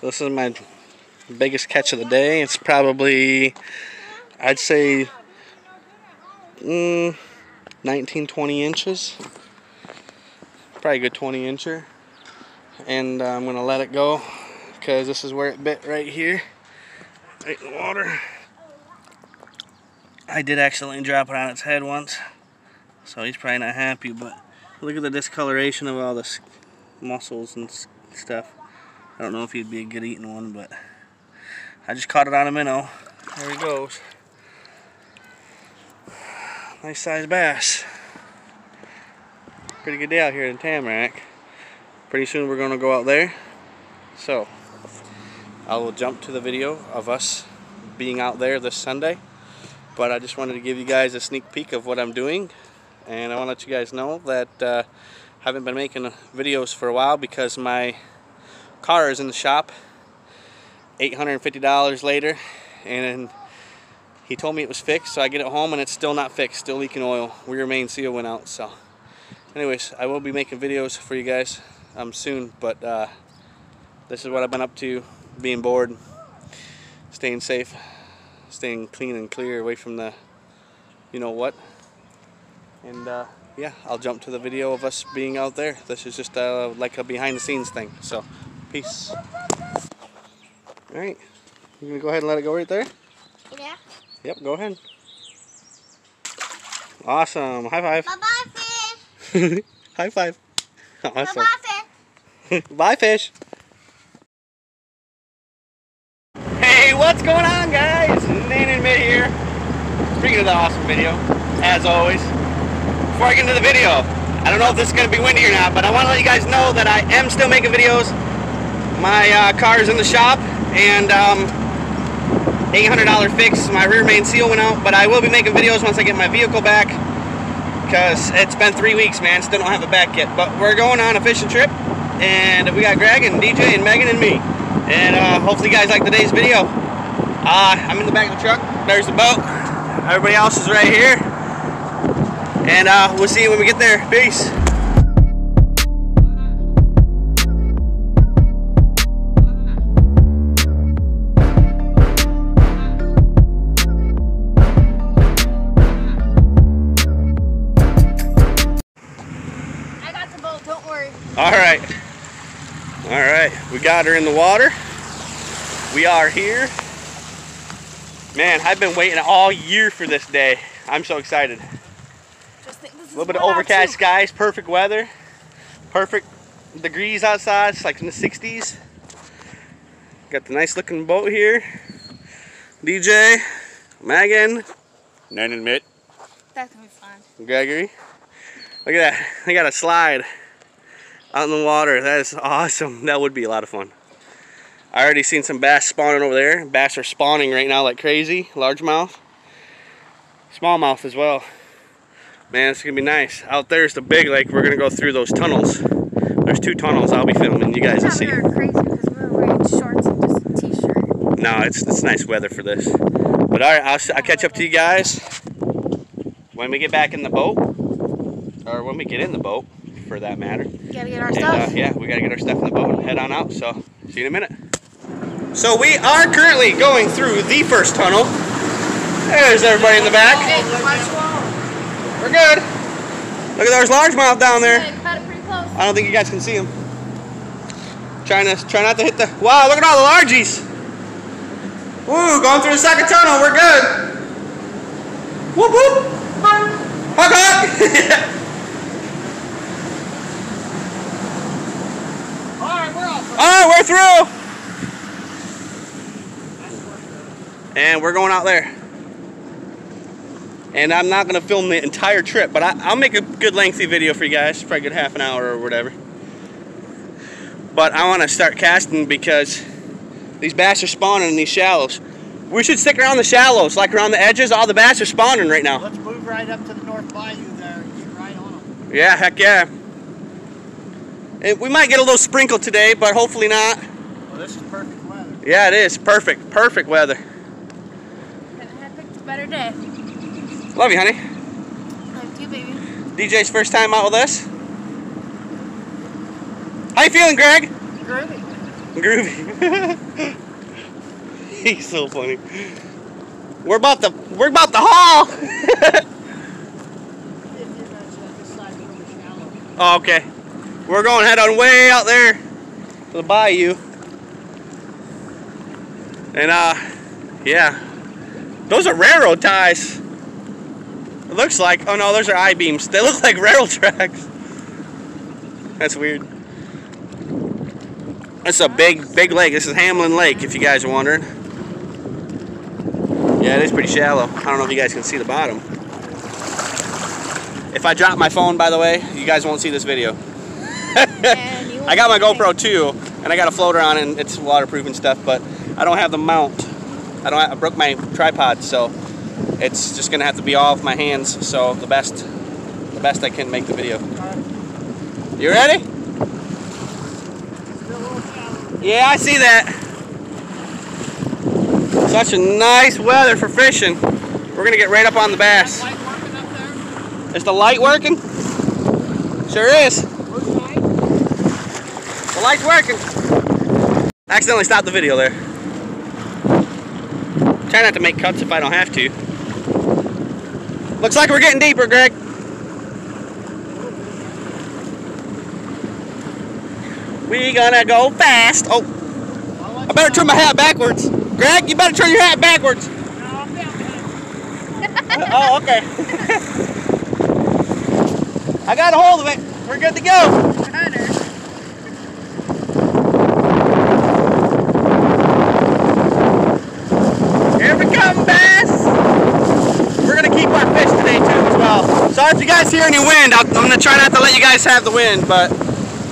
This is my biggest catch of the day. It's probably, I'd say, mm, 19, 20 inches. Probably a good 20 incher. And uh, I'm going to let it go because this is where it bit right here. Right in the water. I did accidentally drop it on its head once. So he's probably not happy, but look at the discoloration of all the muscles and stuff. I don't know if he'd be a good eating one, but I just caught it on a minnow. There he goes. Nice sized bass. Pretty good day out here in Tamarack. Pretty soon we're going to go out there. So, I will jump to the video of us being out there this Sunday. But I just wanted to give you guys a sneak peek of what I'm doing. And I want to let you guys know that uh, I haven't been making videos for a while because my car is in the shop. $850 later and he told me it was fixed so I get it home and it's still not fixed still leaking oil. Rear main seal went out so. Anyways I will be making videos for you guys um, soon but uh, this is what I've been up to being bored staying safe staying clean and clear away from the you know what. And uh, yeah I'll jump to the video of us being out there. This is just uh, like a behind the scenes thing so Peace. All right. You gonna go ahead and let it go right there? Yeah. Yep, go ahead. Awesome. High five. Bye-bye, fish. High five. Awesome. Bye-bye, fish. Bye, fish. Hey, what's going on, guys? Nanoon Mit here. Bringing another awesome video, as always. Before I get into the video, I don't know if this is going to be windy or not, but I want to let you guys know that I am still making videos. My uh, car is in the shop, and um, $800 fix. My rear main seal went out, but I will be making videos once I get my vehicle back because it's been three weeks, man. Still don't have a back kit, but we're going on a fishing trip, and we got Greg and DJ and Megan and me, and uh, hopefully you guys like today's video. Uh, I'm in the back of the truck. There's the boat. Everybody else is right here, and uh, we'll see you when we get there. Peace. All right. All right. We got her in the water. We are here. Man, I've been waiting all year for this day. I'm so excited. Just think this is A little bit of overcast skies, perfect weather, perfect degrees outside. It's like in the 60s. Got the nice looking boat here. DJ, Megan, Nanoon Mit, That's gonna be fun. Gregory. Look at that. They got a slide out in the water. That is awesome. That would be a lot of fun. I already seen some bass spawning over there. Bass are spawning right now like crazy. Largemouth. Smallmouth as well. Man, it's gonna be nice. Out there's the big lake. We're gonna go through those tunnels. There's two tunnels I'll be filming. You guys will see. were crazy because we were wearing shorts and just a t-shirt. No, it's it's nice weather for this. But all right, I'll, I'll catch up to you guys when we get back in the boat, or when we get in the boat, for that matter. Gotta get our And, stuff. uh, yeah, we gotta get our stuff in the boat and head on out. So see you in a minute. So we are currently going through the first tunnel. There's everybody in the back. Hey, watch wall. We're good. Look at there's largemouth down there. Hey, cut it pretty close. I don't think you guys can see them. Trying to try not to hit the. Wow, look at all the largies. Ooh, going through the second tunnel. We're good. Whoop whoop. Hug hug. Alright, we're off. All right, we're through. And we're going out there. And I'm not going to film the entire trip, but I, I'll make a good lengthy video for you guys, probably a good half an hour or whatever. But I want to start casting because these bass are spawning in these shallows. We should stick around the shallows, like around the edges. All the bass are spawning right now. Let's move right up to the North Bayou there and get right on them. Yeah, heck yeah. And we might get a little sprinkle today, but hopefully not. Well, this is perfect weather. Yeah, it is. Perfect. Perfect weather. Couldn't have picked a better day. Love you, honey. Love you, baby. DJ's first time out with us. How you feeling, Greg? Groovy. Groovy. He's so funny. We're about to we're about to haul. oh, okay. We're going head on way out there to the bayou. And uh yeah. Those are railroad ties. It looks like oh no, those are I-beams. They look like railroad tracks. That's weird. That's a big, big lake. This is Hamlin Lake, if you guys are wondering. Yeah, it is pretty shallow. I don't know if you guys can see the bottom. If I drop my phone, by the way, you guys won't see this video. And you I got my GoPro too, and I got a floater on, and it's waterproof and stuff, but I don't have the mount. I don't. Have, I broke my tripod, so it's just gonna have to be all off my hands. So the best, the best I can make the video. You ready? Yeah, I see that. Such a nice weather for fishing. We're gonna get right up on the bass. Is the light working? Sure is. Light's working. Accidentally stopped the video there. Try not to make cuts if I don't have to. Looks like we're getting deeper, Greg. We gonna go fast. Oh, I better turn my hat backwards. Greg, you better turn your hat backwards. oh, okay. I got a hold of it. We're good to go. Here we come, bass. We're gonna keep our fish today too as If you guys hear any wind. I'll, I'm gonna try not to let you guys have the wind, but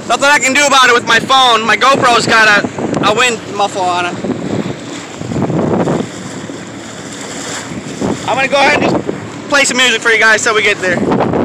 nothing I can do about it with my phone. My GoPro's got a, a wind muffle on it. I'm gonna go ahead and just play some music for you guys till we get there.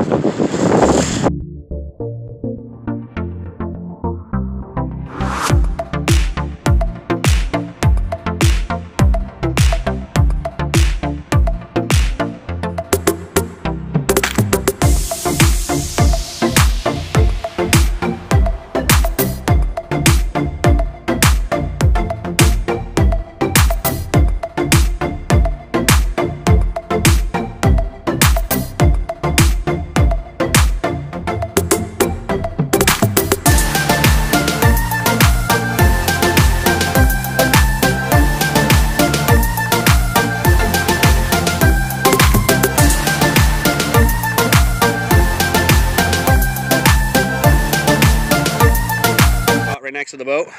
To the boat.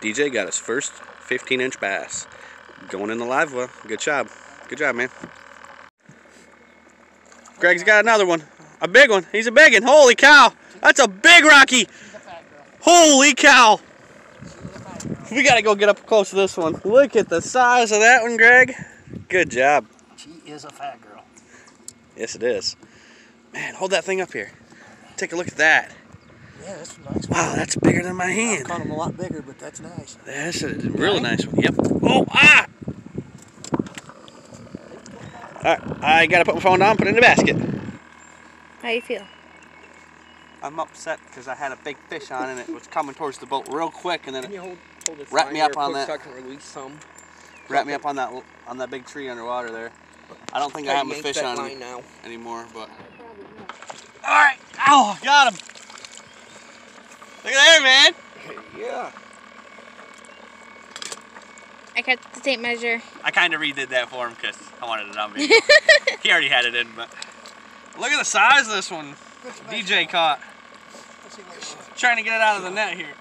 DJ got his first 15 inch bass. Going in the live well. Good job. Good job, man. Greg's got another one. A big one. He's a big one. Holy cow. That's a big Rocky. Holy cow. We got to go get up close to this one. Look at the size of that one, Greg. Good job. She is a fat girl. Yes, it is. Man, hold that thing up here. Take a look at that. Yeah, that's a nice Wow, that's bigger than my I hand. caught them a lot bigger, but that's nice. That's a really nice one. Yep. Oh, ah! Alright, I gotta put my phone down, put it in the basket. How you feel? I'm upset because I had a big fish on and it was coming towards the boat real quick and then Can it you hold, hold this Wrap line me up here on that. So I can release some. wrapped me up on that on that big tree underwater there. I don't think I Gotta have my yank fish that on line now. anymore, but. Alright! Ow! Got him! Look at there, man! Yeah. I got the tape measure. I kind of redid that for him because I wanted it on video. he already had it in, but look at the size of this one. DJ caught. Trying to get it out of the net here.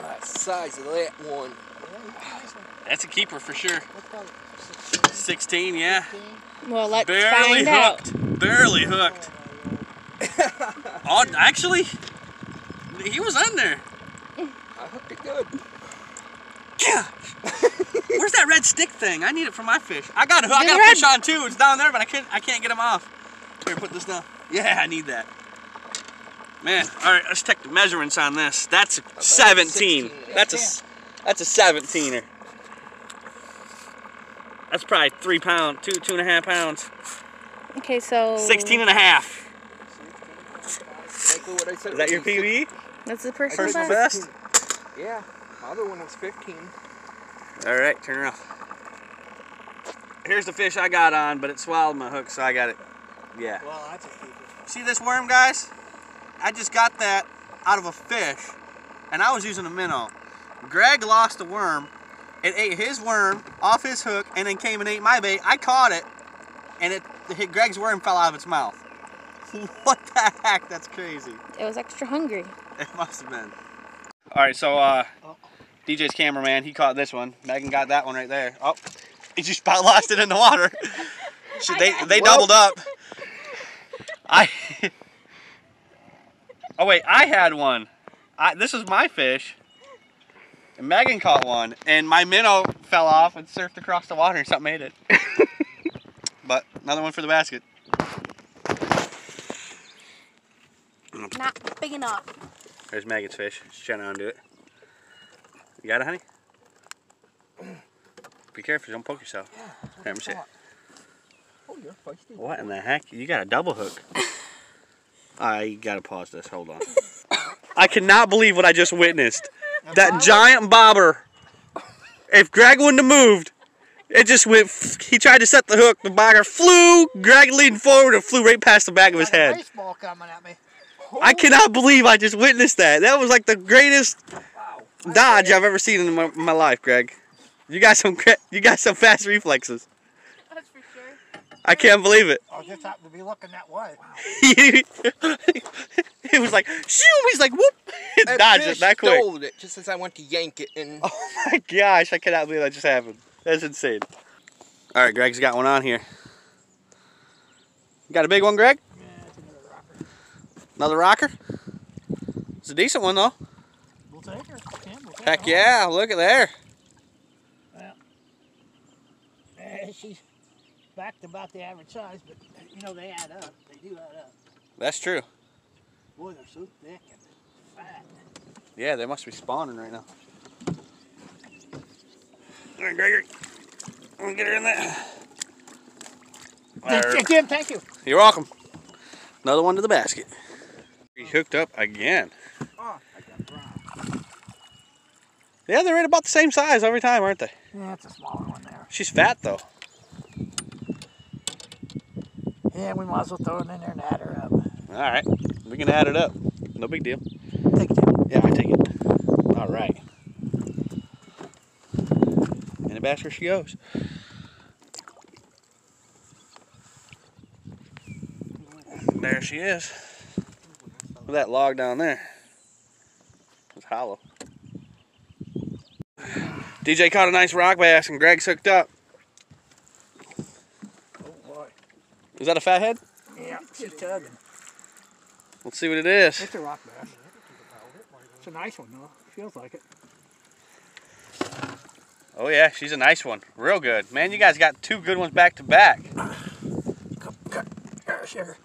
That size of that one. That's a keeper for sure. 16, yeah. Well, let's Barely find out. hooked. Barely hooked. oh, actually, he was on there. I hooked it good. Gosh. Where's that red stick thing? I need it for my fish. I got I got a fish on too. It's down there, but I can't I can't get him off. Here, put this down. Yeah, I need that. Man, all right, let's take the measurements on this. That's a 17. That's a that's a 17er. That's probably three pound, two two and a half pounds. Okay, so 16 and a half. Exactly what I said. Is that your PB? That's the personal Personal best. best? Yeah. My other one was 15. All right, turn her off. Here's the fish I got on, but it swallowed my hook, so I got it. Yeah. Well, that's a keeper. See this worm, guys? I just got that out of a fish, and I was using a minnow. Greg lost a worm. It ate his worm off his hook, and then came and ate my bait. I caught it, and it hit Greg's worm fell out of its mouth. What the heck? That's crazy. It was extra hungry. It must have been. All right, so uh, DJ's cameraman, he caught this one. Megan got that one right there. Oh, he just about lost it in the water. Should they they doubled up. I. oh wait, I had one. I this is my fish. And Megan caught one, and my minnow fell off and surfed across the water, and something ate it. but another one for the basket. Not big enough. There's Megan's fish. She's trying to undo it. You got it, honey? Be careful, don't poke yourself. Yeah. Let me see. Oh, you're feisty. What in the heck? You got a double hook. I gotta pause this. Hold on. I cannot believe what I just witnessed. That giant bobber. If Greg wouldn't have moved, it just went. He tried to set the hook. The bobber flew. Greg leaned forward and flew right past the back of his head. Baseball coming at me. I cannot believe I just witnessed that. That was like the greatest Wow. dodge I've ever seen in my, my life, Greg. You got some you got some fast reflexes. That's for sure. I can't believe it. I just happened to be looking that way. Wow. it was like shoo. He's like whoop. It That dodged fish it that quick. stole it just as I went to yank it, and Oh my gosh! I cannot believe that just happened. That's insane. All right, Greg's got one on here. You got a big one, Greg? Yeah, it's another rocker. Another rocker? It's a decent one though. We'll take her. Yeah, we'll take Heck yeah! Look at there. Eh, she's back to about the average size, but you know they add up. They do add up. That's true. Boy, they're so thick and fat. Yeah, they must be spawning right now. All right, Gregory. I'm gonna get her in there. There. Jim, thank you. You're welcome. Another one to the basket. He hooked up again. Oh, I got. Yeah, they're right about the same size every time, aren't they? Yeah, that's a smaller one there. She's fat though. Yeah, we might as well throw it in there and add her up. All right, we can add it up. No big deal. Take it. Yeah, I take it. All right. In the basket she goes. There she is. Look at that log down there. It's hollow. DJ caught a nice rock bass and Greg's hooked up. Oh boy. Is that a fathead? Yeah, she's tugging. Let's see what it is. It's a rock bass. It's a nice one though. Feels like it. Oh yeah, she's a nice one. Real good. Man, you guys got two good ones back to back. Come, come. There, sugar.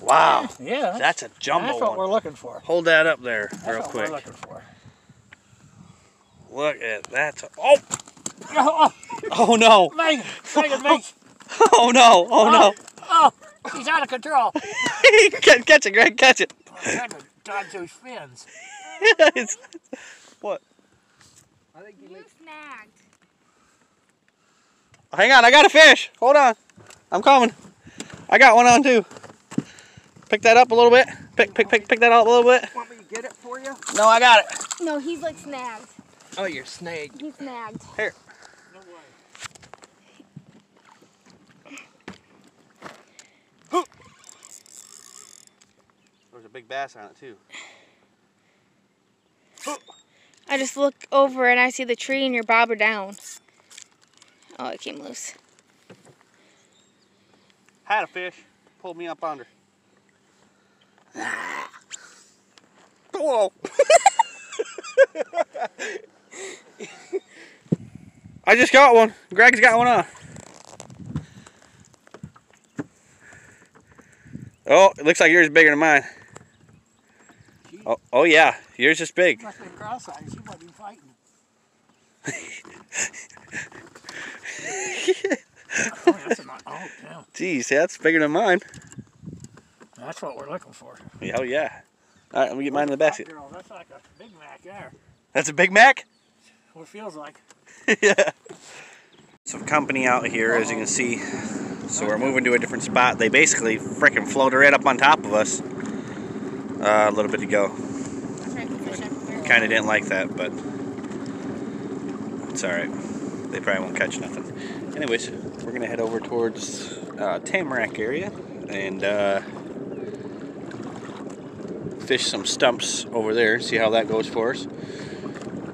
Wow. Yeah, that's, That's a jumbo that's what one. we're looking for. Hold that up there That's real what quick. we're looking for. Look at that. Oh, Oh, oh no. oh Megan, Megan, Megan. Oh no. Oh no. Oh, oh she's out of control. catch, catch it, Greg. Catch it. Oh, I'm trying to dodge those fins. It's- what? I think you You snagged. Hang on. I got a fish. Hold on. I'm coming. I got one on too. Pick that up a little bit. Pick, pick, pick, pick that up a little bit. want me to get it for you? No, I got it. No, he's like snagged. Oh, you're snagged. He's snagged. No way. There's a big bass on it too. I just look over and I see the tree and your bobber down. Oh, it came loose. Had a fish. Pulled me up under. Whoa. I just got one. Greg's got one on. Oh, it looks like yours is bigger than mine. Oh, oh yeah, yours is big. Must be cross-eyed. She wasn't fighting. oh, that's oh. Jeez, that's bigger than mine. That's what we're looking for. Yeah, Oh yeah. All right, let me get mine in the basket. Girl, that's like a Big Mac there. That's a Big Mac? What it feels like. yeah. Some company out here, as you can see. So we're moving to a different spot. They basically freaking floated right up on top of us uh, a little bit ago. Kind of didn't like that, but it's all right. They probably won't catch nothing. Anyways, we're gonna head over towards uh, Tamarack area and uh, fish some stumps over there. See how that goes for us.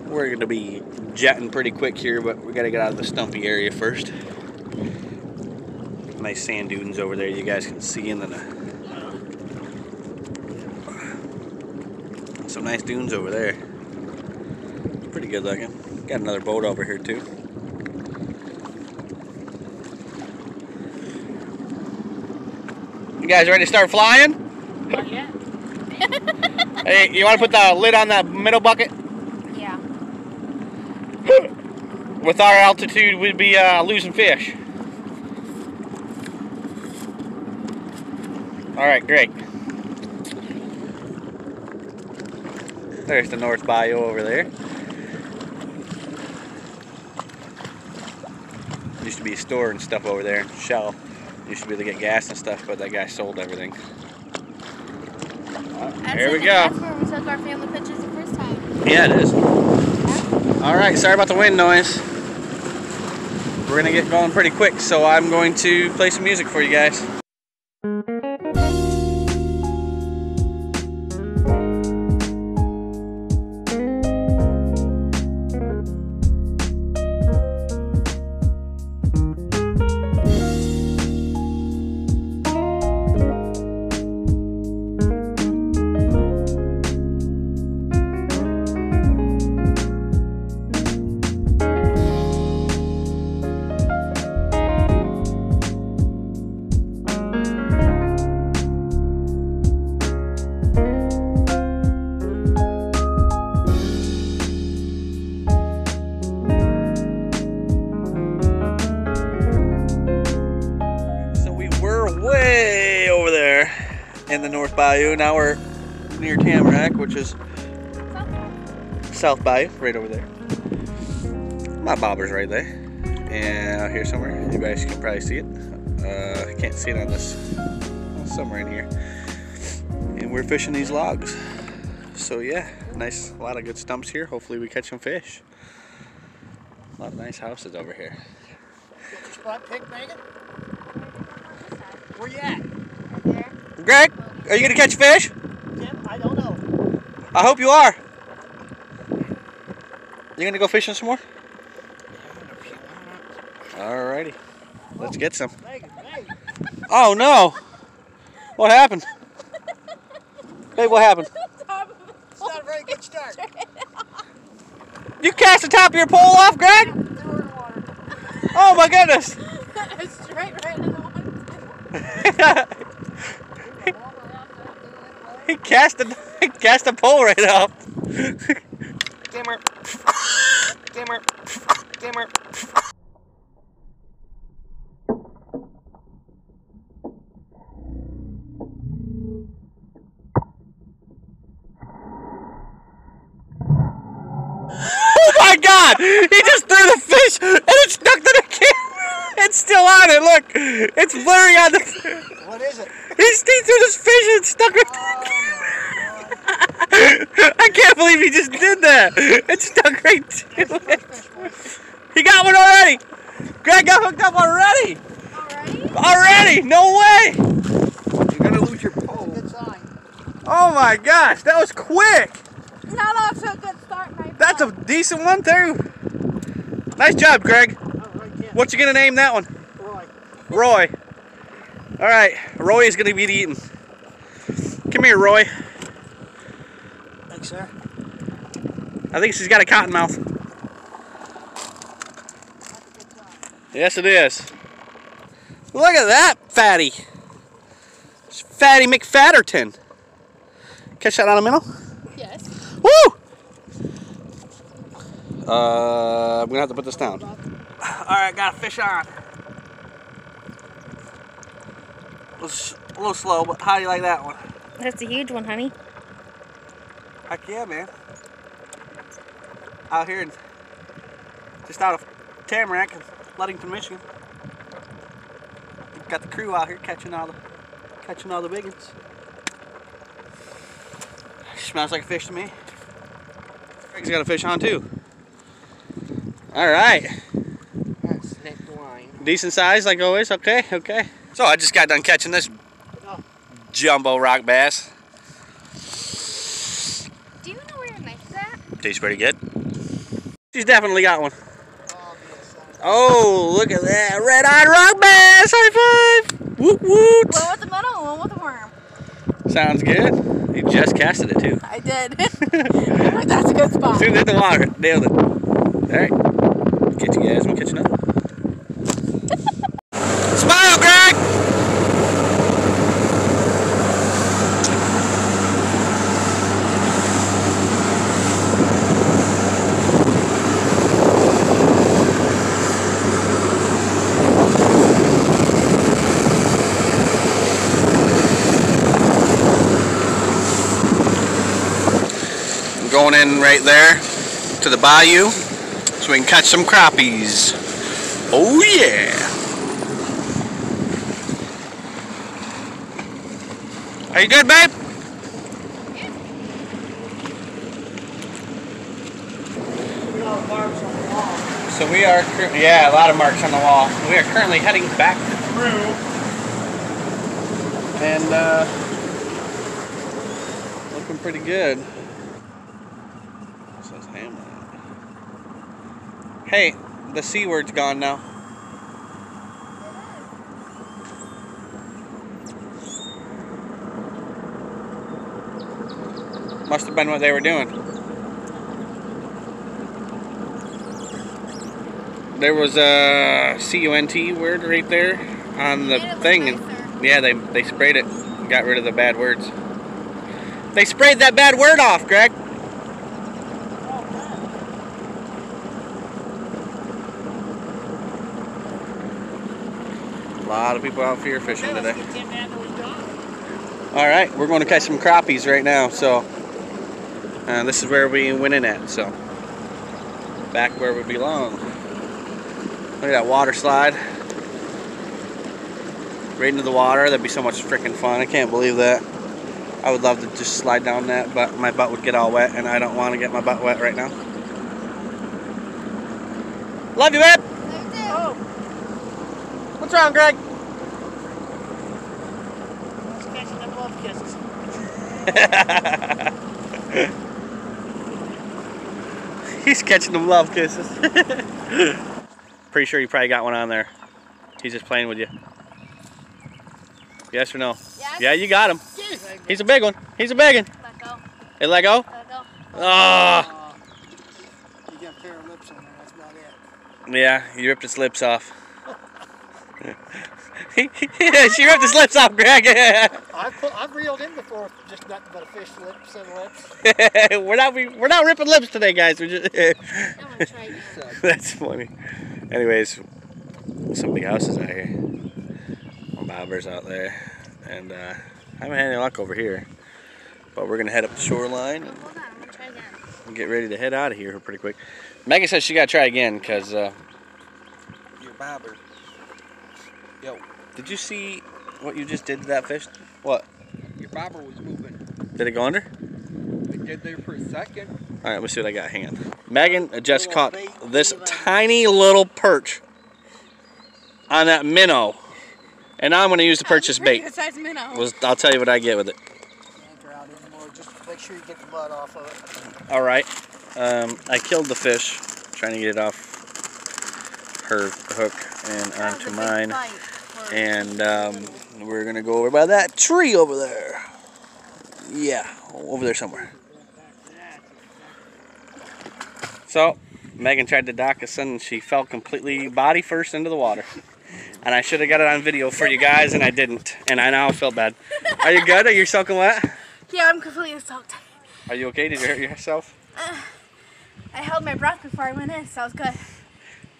We're gonna be jetting pretty quick here, but we gotta get out of the stumpy area first. Nice sand dunes over there you guys can see, and then uh, some nice dunes over there. Pretty good looking. Got another boat over here too. You guys ready to start flying? Hey, you want to put the lid on that middle bucket? Yeah. With our altitude, we'd be uh, losing fish. All right, great. There's the North Bayou over there. Used to be a store and stuff over there, Shell. Used to be able to get gas and stuff, but that guy sold everything. Here we go. That's where we took our family pictures the first time. Yeah, it is. All right, sorry about the wind noise. We're gonna get going pretty quick, so I'm going to play some music for you guys. Now we're near Tamarack, which is South Bayou, right over there. My bobber's right there. And out here somewhere, you guys can probably see it. Uh, I can't see it on this, somewhere in here. And we're fishing these logs. So yeah, nice, a lot of good stumps here. Hopefully we catch some fish. A lot of nice houses over here. Get your spot picked, Megan? Where you at? Greg, are you gonna catch fish? Tim? I don't know. I hope you are. You gonna go fishing some more? Alrighty. Let's get some. Megan, Megan. Oh no! What happened? Hey, what happened? It's not a very good start. You cast the top of your pole off, Greg? Threw her in the water. Oh my goodness! Straight right in the water. He cast the he cast the pole right up. Dimmer. Dimmer. Dimmer. Oh my god! He just threw the fish and it stuck to the camera. It's still on it. Look, it's blurry on the. What is it? He threw this fish and it stuck right oh to the camera. I can't believe he just did that. It stuck right to it. He got one already. Greg got hooked up already. Alright. Already? No way. You're gonna lose your pole. Good sign. Oh my gosh, that was quick. Not off to a good start, my That's a decent one too. Nice job, Greg. Right, Tim. What you gonna name that one? Roy. Roy. All right, Roy is gonna be eaten. Come here, Roy. Thanks, sir. I think she's got a cotton mouth. Yes, it is. Look at that fatty. It's fatty McFatterton. Catch that on a minnow? Yes. Woo! Uh, I'm gonna have to put this down. All right, got a fish on. A little, s- a little slow, but how do you like that one? That's a huge one, honey. Heck yeah, man. out here, in, just out of Tamarack, in Ludington, Michigan. Got the crew out here catching all the catching all the big ones. Smells like a fish to me. Greg's got a fish on too. All right. Snake line. Decent size, like always. Okay, okay. So I just got done catching this oh. jumbo rock bass. Do you know where your knife is at? Tastes pretty good. She's definitely got one. Oh, look at that red-eyed rock bass! High five! Woot woot! One with the metal, one with the worm. Sounds good. You just casted it too. I did. That's a good spot. Soon as hit the water, nailed it. All right, catch you guys. I'm catch up. Smile, Greg. I'm going in right there to the bayou so we can catch some crappies. Oh yeah! Are you good, babe? So we are, yeah, a lot of marks on the wall. We are currently heading back through, and uh, looking pretty good. Says Hamlet. Hey, the C word's gone now. Must have been what they were doing. There was a C-U-N-T word right there on the Made it look thing. and- yeah, they, they sprayed it. Got rid of the bad words. They sprayed that bad word off, Greg. Lot of people out here fishing today. get Tim down to his dock. All right, we're going to catch some crappies right now. So, uh, this is where we went in at. So, back where we belong. Look at that water slide. Right into the water. That'd be so much freaking fun. I can't believe that. I would love to just slide down that, but my butt would get all wet, and I don't want to get my butt wet right now. Love you, babe. Oh, What's wrong, Greg? he's catching them love kisses. He's catching them love kisses. Pretty sure you probably got one on there. He's just playing with you. Yes or no? Yes. Yeah, you got him. Yes. He's a big one. He's a big one. Let go. Hey, let go. Let go. Oh, You got a pair of lips on there, that's about it. yeah, you ripped his lips off. she ripped his lips off, Greg. I've, put, I've reeled in before, just nothing but a fish lips and lips. we're not we, we're not ripping lips today, guys. We're just I'm gonna try again. That's funny. Anyways, some big houses out here. Bobbers out there. And uh, I haven't had any luck over here. But we're going to head up the shoreline and Hold on, I'm gonna try again. get ready to head out of here pretty quick. Megan says she got to try again because. Uh, Your bobber. Yo, did you see what you just did to that fish? What? your bobber was moving. Did it go under? It did there for a second. All right, let me see what I got. Hang on. Megan just caught this tiny little perch on that minnow. And now I'm going to use the perch as bait. Good size minnow. I'll tell you what I get with it. Anchor out anymore, just make sure you get the mud off of it. All right. Um, I killed the fish, trying to get it off her hook and onto mine. And um, we're gonna go over by that tree over there. Yeah, over there somewhere. So, Megan tried to dock us and she fell completely body first into the water. And I should have got it on video for you guys, and I didn't. And I now feel bad. Are you good? Are you soaking wet? Yeah, I'm completely soaked. Are you okay? Did you hurt yourself? I held my breath before I went in, so I was good.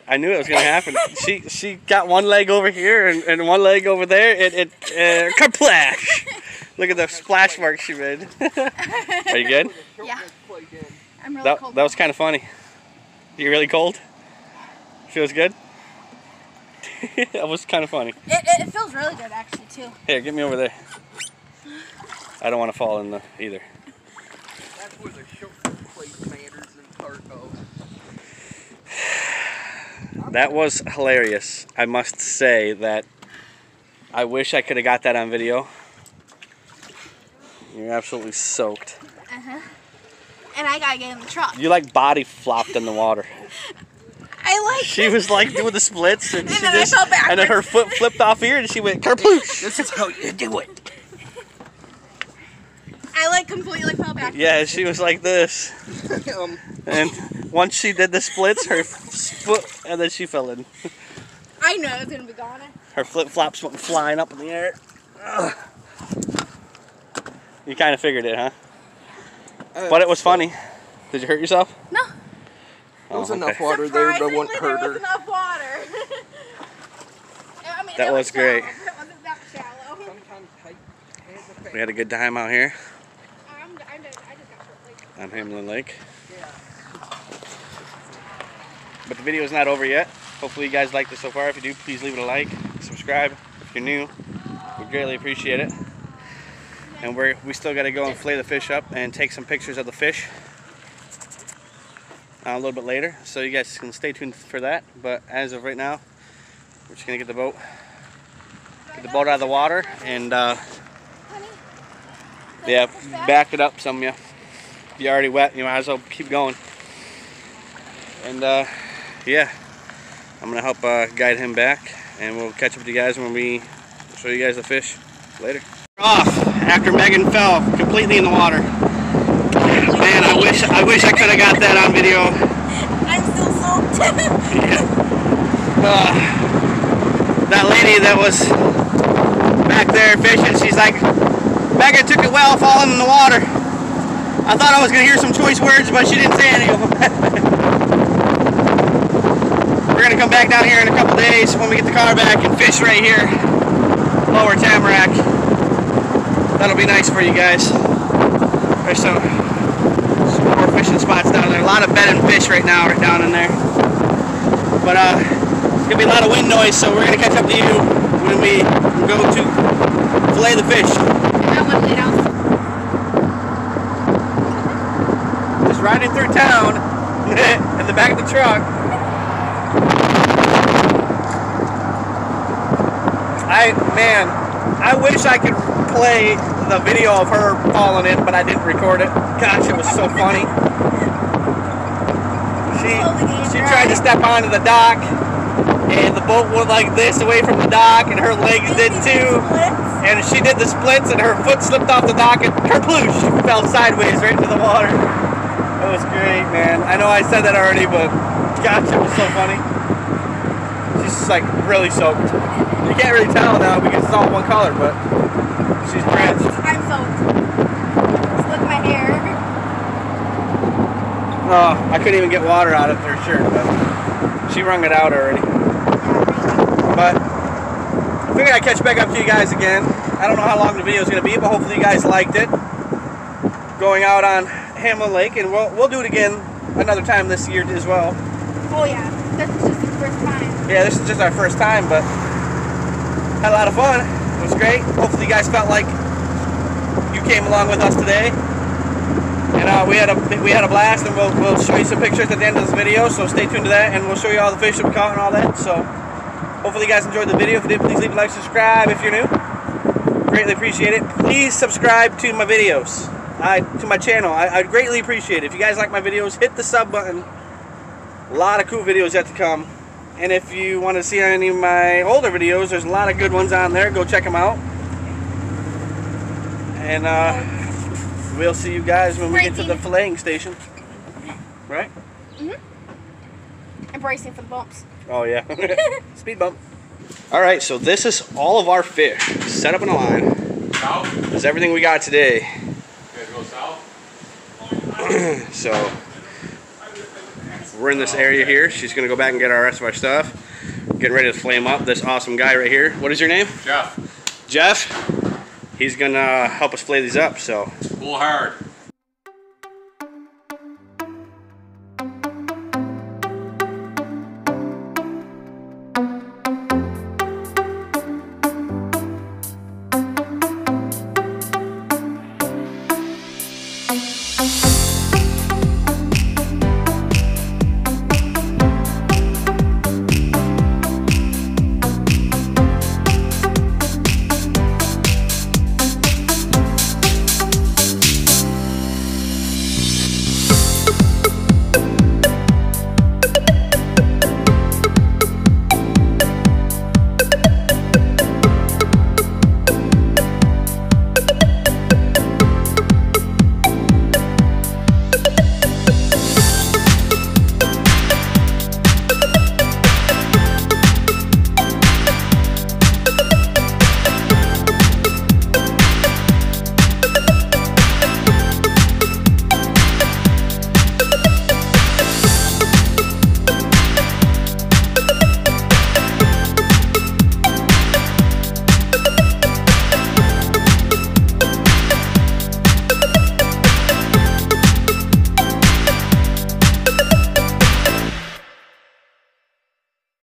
I knew it was gonna happen. she she got one leg over here and, and one leg over there. It it uh, kaplash! Look at the splash mark she made. Are you good? Yeah. I'm really That cold. that was kind of funny. You really cold? Feels good? that was kind of funny. It, it, it feels really good actually too. Here, get me over there. I don't want to fall in the either. That's where the shoulder plate matters and part of. That was hilarious. I must say that I wish I could have got that on video. You're absolutely soaked. Uh huh. And I gotta get in the truck. You like body flopped in the water. I like. She was like doing the splits and, And she then I just fell and then her foot flipped off here and she went kerploosh. This is how you do it. I like completely fell back. Yeah, she was like this. um, And once she did the splits, her foot and then she fell in. I know it's gonna be gone. Her flip flops went flying up in the air. Ugh. You kind of figured it, huh? But it was funny. Did you hurt yourself? No. There was Oh, enough okay. water there, but Surprisingly, wouldn't hurt there was her. enough water. I mean, That it was great. shallow, but It wasn't that shallow. Sometimes tight has a We had a good time out here I'm, I'm, I just got short legs. On Hamlin Lake. But the video is not over yet. Hopefully you guys liked it so far. If you do, please leave it a like, subscribe if you're new. We greatly appreciate it. And we're we still got to go and flay the fish up and take some pictures of the fish uh, a little bit later. So you guys can stay tuned for that. But as of right now, we're just gonna get the boat, get the boat out of the water, and uh, yeah, back. back it up some. Yeah, you're already wet. You might as well keep going. And uh, yeah, I'm gonna help uh, guide him back, and we'll catch up with you guys when we show you guys the fish later. Off after Megan fell completely in the water. Man, I wish I wish I could have got that on video. I'm still soaked. Uh, that lady that was back there fishing, she's like, Megan took it well falling in the water. I thought I was gonna hear some choice words, but she didn't say any of them. We're gonna come back down here in a couple days when we get the car back and fish right here, lower Tamarack. That'll be nice for you guys. There's some, some more fishing spots down there. A lot of bedding fish right now right down in there. But uh, it's gonna be a lot of wind noise, so we're gonna catch up to you when we go to fillet the fish. I want to lay down. Just riding through town in the back of the truck. I man, I wish I could play the video of her falling in, but I didn't record it. Gosh, it was so funny. She she tried to step onto the dock, and the boat went like this away from the dock, and her legs did too. And she did the splits, and her foot slipped off the dock, and kerploosh, she fell sideways right into the water. That was great, man. I know I said that already, but gosh, it was so funny. She's just like really soaked. You can't really tell now because it's all one color, but she's drenched. I'm soaked. Just look at my hair. Oh, I couldn't even get water out of her shirt, but she wrung it out already. But I figured I'd catch back up to you guys again. I don't know how long the video is going to be, but hopefully you guys liked it. Going out on Hamlin Lake, and we'll, we'll do it again another time this year as well. Oh yeah, this is just the first time. Yeah, this is just our first time, but had a lot of fun. It was great. Hopefully you guys felt like you came along with us today. And uh, we had a we had a blast, and we'll, we'll show you some pictures at the end of this video. So stay tuned to that, and we'll show you all the fish that we caught and all that. So hopefully you guys enjoyed the video. If you did, please leave a like, subscribe if you're new. Greatly appreciate it. Please subscribe to my videos, I, to my channel. I, I'd greatly appreciate it. If you guys like my videos, hit the sub button. A lot of cool videos yet to come. And if you want to see any of my older videos, there's a lot of good ones on there. Go check them out. And uh, we'll see you guys when we get to the filleting station. Right? I'm bracing for the bumps. Oh, yeah. Speed bump. All right, so this is all of our fish set up in a line. South? This is everything we got today. You guys go south? So we're in this area here. She's gonna go back and get our rest of our stuff. Getting ready to flame up this awesome guy right here. What is your name? Jeff, Jeff. He's gonna uh, help us flay these up. So pull hard.